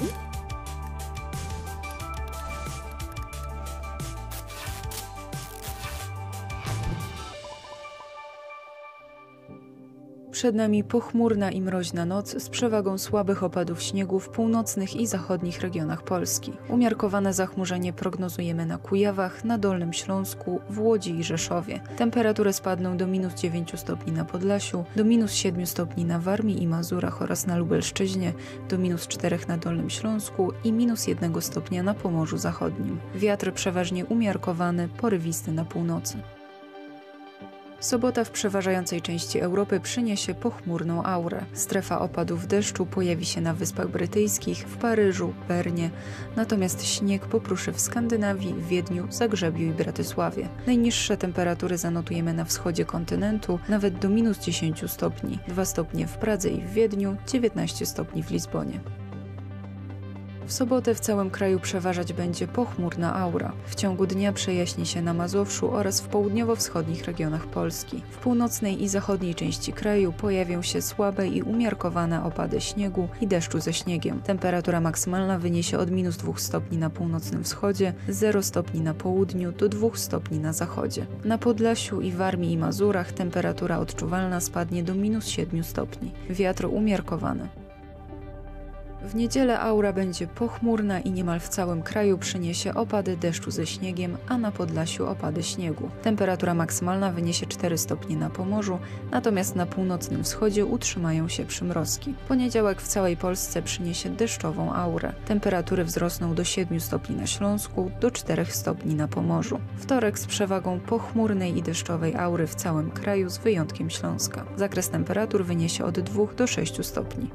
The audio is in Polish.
응? Przed nami pochmurna i mroźna noc z przewagą słabych opadów śniegu w północnych i zachodnich regionach Polski. Umiarkowane zachmurzenie prognozujemy na Kujawach, na Dolnym Śląsku, w Łodzi i Rzeszowie. Temperatury spadną do minus 9 stopni na Podlasiu, do minus 7 stopni na Warmii i Mazurach oraz na Lubelszczyźnie, do minus 4 na Dolnym Śląsku i minus 1 stopnia na Pomorzu Zachodnim. Wiatr przeważnie umiarkowany, porywisty na północy. Sobota w przeważającej części Europy przyniesie pochmurną aurę. Strefa opadów deszczu pojawi się na Wyspach Brytyjskich, w Paryżu, Bernie, natomiast śnieg popruszy w Skandynawii, Wiedniu, Zagrzebiu i Bratysławie. Najniższe temperatury zanotujemy na wschodzie kontynentu, nawet do minus 10 stopni, 2 stopnie w Pradze i w Wiedniu, 19 stopni w Lizbonie. W sobotę w całym kraju przeważać będzie pochmurna aura. W ciągu dnia przejaśni się na Mazowszu oraz w południowo-wschodnich regionach Polski. W północnej i zachodniej części kraju pojawią się słabe i umiarkowane opady śniegu i deszczu ze śniegiem. Temperatura maksymalna wyniesie od minus 2 stopni na północnym wschodzie, 0 stopni na południu do 2 stopni na zachodzie. Na Podlasiu i Warmii i Mazurach temperatura odczuwalna spadnie do minus 7 stopni. Wiatr umiarkowany. W niedzielę aura będzie pochmurna i niemal w całym kraju przyniesie opady deszczu ze śniegiem, a na Podlasiu opady śniegu. Temperatura maksymalna wyniesie 4 stopnie na Pomorzu, natomiast na północnym wschodzie utrzymają się przymrozki. Poniedziałek w całej Polsce przyniesie deszczową aurę. Temperatury wzrosną do 7 stopni na Śląsku, do 4 stopni na Pomorzu. Wtorek z przewagą pochmurnej i deszczowej aury w całym kraju z wyjątkiem Śląska. Zakres temperatur wyniesie od 2 do 6 stopni.